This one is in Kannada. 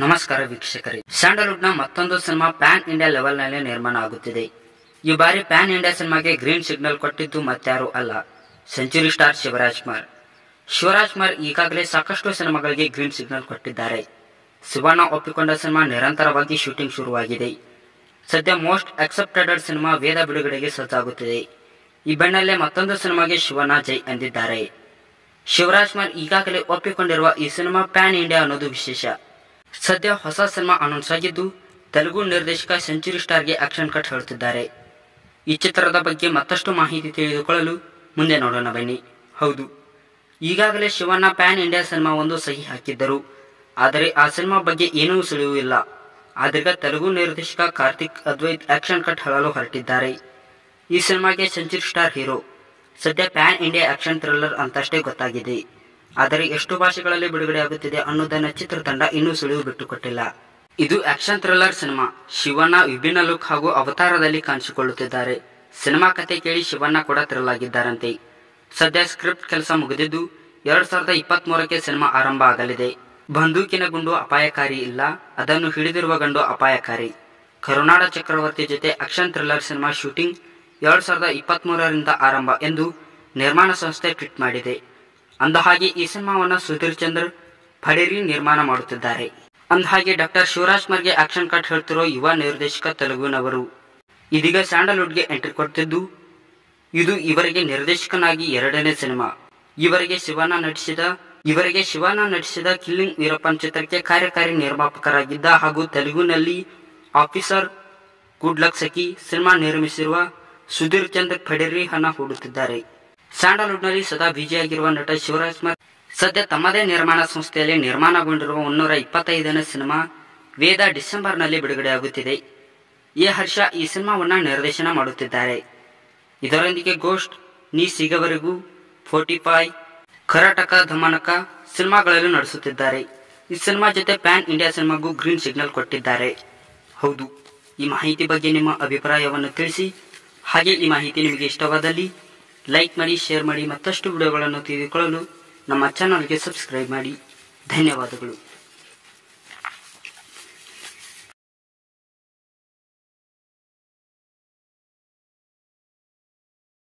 ನಮಸ್ಕಾರ ವೀಕ್ಷಕರೇ. ಸ್ಯಾಂಡಲ್ವುಡ್ನ ಮತ್ತೊಂದು ಸಿನಿಮಾ ಪ್ಯಾನ್ ಇಂಡಿಯಾ ಲೆವೆಲ್ನಲ್ಲಿ ನಿರ್ಮಾಣ ಆಗುತ್ತಿದೆ. ಈ ಬಾರಿ ಪ್ಯಾನ್ ಇಂಡಿಯಾ ಸಿನಿಮಾಗೆ ಗ್ರೀನ್ ಸಿಗ್ನಲ್ ಕೊಟ್ಟಿದ್ದು ಮತ್ತಾರು ಅಲ್ಲ, ಸೆಂಚುರಿ ಸ್ಟಾರ್ ಶಿವರಾಜ್ ಕುಮಾರ್. ಶಿವರಾಜ್ ಕುಮಾರ್ ಈಗಾಗಲೇ ಸಾಕಷ್ಟು ಸಿನಿಮಾಗಳಿಗೆ ಗ್ರೀನ್ ಸಿಗ್ನಲ್ ಕೊಟ್ಟಿದ್ದಾರೆ. ಶಿವಣ್ಣ ಒಪ್ಪಿಕೊಂಡ ಸಿನಿಮಾ ನಿರಂತರವಾಗಿ ಶೂಟಿಂಗ್ ಶುರುವಾಗಿದೆ. ಸದ್ಯ ಮೋಸ್ಟ್ ಅಕ್ಸೆಪ್ಟೆಡ್ ಸಿನಿಮಾ ವೇದ ಬಿಡುಗಡೆಗೆ ಸಜ್ಜಾಗುತ್ತಿದೆ. ಈ ಬೆನ್ನಲ್ಲೇ ಮತ್ತೊಂದು ಸಿನಿಮಾಗೆ ಶಿವಣ್ಣ ಜೈ ಎಂದಿದ್ದಾರೆ ಶಿವರಾಜ್ ಕುಮಾರ್ ಈಗಾಗಲೇ ಒಪ್ಪಿಕೊಂಡಿರುವ ಈ ಸಿನಿಮಾ ಪ್ಯಾನ್ ಇಂಡಿಯಾ ಅನ್ನೋದು ವಿಶೇಷ. ಸದ್ಯ ಹೊಸ ಸಿನಿಮಾ ಅನೌನ್ಸ್ ಆಗಿದ್ದು, ತೆಲುಗು ನಿರ್ದೇಶಕ ಸೆಂಚುರಿ ಸ್ಟಾರ್ಗೆ ಆಕ್ಷನ್ ಕಟ್ ಹೇಳುತ್ತಿದ್ದಾರೆ ಈ ಚಿತ್ರದ ಬಗ್ಗೆ ಮತ್ತಷ್ಟು ಮಾಹಿತಿ ತಿಳಿದುಕೊಳ್ಳಲು ಮುಂದೆ ನೋಡೋಣ ಬನ್ನಿ. ಹೌದು, ಈಗಾಗಲೇ ಶಿವಣ್ಣ ಪ್ಯಾನ್ ಇಂಡಿಯಾ ಸಿನಿಮಾ ಒಂದು ಸಹಿ ಹಾಕಿದ್ದರು. ಆದರೆ ಆ ಸಿನಿಮಾ ಬಗ್ಗೆ ಏನೂ ಸುಳಿವು ಇಲ್ಲ ಆದ್ರೀಗ ತೆಲುಗು ನಿರ್ದೇಶಕ ಕಾರ್ತಿಕ್ ಅದ್ವೈತ್ ಆಕ್ಷನ್ ಕಟ್ ಹೇಳಲು ಹೊರಟಿದ್ದಾರೆ. ಈ ಸಿನಿಮಾಗೆ ಸೆಂಚುರಿ ಸ್ಟಾರ್ ಹೀರೋ. ಸದ್ಯ ಪ್ಯಾನ್ ಇಂಡಿಯಾ ಆಕ್ಷನ್ ಥ್ರಿಲ್ಲರ್ ಅಂತಷ್ಟೇ ಗೊತ್ತಾಗಿದೆ. ಆದರೆ ಎಷ್ಟು ಭಾಷೆಗಳಲ್ಲಿ ಬಿಡುಗಡೆ ಆಗುತ್ತಿದೆ ಅನ್ನೋದನ್ನ ಚಿತ್ರತಂಡ ಇನ್ನೂ ಸುಳಿವು ಬಿಟ್ಟುಕೊಟ್ಟಿಲ್ಲ. ಇದು ಆಕ್ಷನ್ ಥ್ರಿಲ್ಲರ್ ಸಿನಿಮಾ. ಶಿವಣ್ಣ ವಿಭಿನ್ನ ಲುಕ್ ಹಾಗೂ ಅವತಾರದಲ್ಲಿ ಕಾಣಿಸಿಕೊಳ್ಳುತ್ತಿದ್ದಾರೆ. ಸಿನಿಮಾ ಕತೆ ಕೇಳಿ ಶಿವಣ್ಣ ಕೂಡ ಥ್ರಿಲ್ ಆಗಿದ್ದಾರಂತೆ. ಸದ್ಯ ಸ್ಕ್ರಿಪ್ಟ್ ಕೆಲಸ ಮುಗಿದಿದ್ದು ಎರಡ್ ಸಾವಿರದ ಇಪ್ಪತ್ತ್ ಮೂರಕ್ಕೆ ಸಿನಿಮಾ ಆರಂಭ ಆಗಲಿದೆ. ಬಂದೂಕಿನ ಗುಂಡು ಅಪಾಯಕಾರಿ ಇಲ್ಲ, ಅದನ್ನು ಹಿಡಿದಿರುವ ಗಂಡು ಅಪಾಯಕಾರಿ. ಕರುನಾಡ ಚಕ್ರವರ್ತಿ ಜೊತೆ ಆಕ್ಷನ್ ಥ್ರಿಲ್ಲರ್ ಸಿನಿಮಾ ಶೂಟಿಂಗ್ ಎರಡ್ ಸಾವಿರದ ಇಪ್ಪತ್ತ್ ಮೂರರಿಂದ ಆರಂಭ ಎಂದು ನಿರ್ಮಾಣ ಸಂಸ್ಥೆ ಟ್ವೀಟ್ ಮಾಡಿದೆ. ಅಂದಹಾಗೆ ಈ ಸಿನಿಮಾವನ್ನು ಸುಧೀರ್ ಚಂದ್ರ ಫಡೇರಿ ನಿರ್ಮಾಣ ಮಾಡುತ್ತಿದ್ದಾರೆ. ಅಂದಹಾಗೆ ಡಾಕ್ಟರ್ ಶಿವರಾಜ್ ಆಕ್ಷನ್ ಕಟ್ ಹೇಳ್ತಿರೋ ಯುವ ನಿರ್ದೇಶಕ ತೆಲುಗುನವರು. ಇದೀಗ ಸ್ಯಾಂಡಲ್ವುಡ್ಗೆ ಎಂಟ್ರಿ ಕೊಡ್ತಿದ್ದು ಇದು ಇವರಿಗೆ ನಿರ್ದೇಶಕನಾಗಿ ಎರಡನೇ ಸಿನಿಮಾ. ಇವರಿಗೆ ಶಿವಣ್ಣ ನಟಿಸಿದ, ಇವರಿಗೆ ಶಿವಣ್ಣ ನಟಿಸಿದ ಕಿಲ್ಲಿಂಗ್ ವೀರಪ್ಪನ್ ಚಿತ್ರಕ್ಕೆ ಕಾರ್ಯಕಾರಿ ನಿರ್ಮಾಪಕರಾಗಿದ್ದ ಹಾಗೂ ತೆಲುಗುನಲ್ಲಿ officer good luck Sakhi cinema ನಿರ್ಮಿಸಿರುವ ಸುಧೀರ್ ಚಂದ್ರ ಫಡೇರಿ ಹಣ ಹೂಡುತ್ತಿದ್ದಾರೆ. ಸ್ಯಾಂಡಲ್ವುಡ್ನಲ್ಲಿ ಸದಾ ಬ್ಯುಸಿಯಾಗಿರುವ ನಟ ಶಿವರಾಜ್ ಕುಮಾರ್ ಸದ್ಯ ತಮ್ಮದೇ ನಿರ್ಮಾಣ ಸಂಸ್ಥೆಯಲ್ಲಿ ನಿರ್ಮಾಣಗೊಂಡಿರುವ ಮುನ್ನೂರ ಇಪ್ಪತ್ತೈದನೇ ಸಿನಿಮಾ ವೇದ ಡಿಸೆಂಬರ್ನಲ್ಲಿ ಬಿಡುಗಡೆಯಾಗುತ್ತಿದೆ. ಈ ಹರ್ಷ ಈ ಸಿನಿಮಾವನ್ನ ನಿರ್ದೇಶನ ಮಾಡುತ್ತಿದ್ದಾರೆ. ಇದರೊಂದಿಗೆ ಗೋಸ್ಟ್ ನೀ ಸಿಗವರೆಗೂ ಫೋರ್ಟಿ ಫೈವ್ ಕರಾಟಕ ಧಮನಕ ಸಿನಿಮಾಗಳಲ್ಲೂ ನಡೆಸುತ್ತಿದ್ದಾರೆ. ಈ ಸಿನಿಮಾ ಜೊತೆ ಪ್ಯಾನ್ ಇಂಡಿಯಾ ಸಿನಿಮಾಗೂ ಗ್ರೀನ್ ಸಿಗ್ನಲ್ ಕೊಟ್ಟಿದ್ದಾರೆ. ಹೌದು, ಈ ಮಾಹಿತಿ ಬಗ್ಗೆ ನಿಮ್ಮ ಅಭಿಪ್ರಾಯವನ್ನು ತಿಳಿಸಿ. ಹಾಗೆ ಈ ಮಾಹಿತಿ ನಿಮಗೆ ಇಷ್ಟವಾದಲ್ಲಿ ಲೈಕ್ ಮಾಡಿ ಶೇರ್ ಮಾಡಿ ಮತ್ತಷ್ಟು ವಿಡಿಯೋಗಳನ್ನು ತಿಳಿದುಕೊಳ್ಳಲು ನಮ್ಮ ಚಾನಲ್ಗೆ ಸಬ್ಸ್ಕ್ರೈಬ್ ಮಾಡಿ. ಧನ್ಯವಾದಗಳು.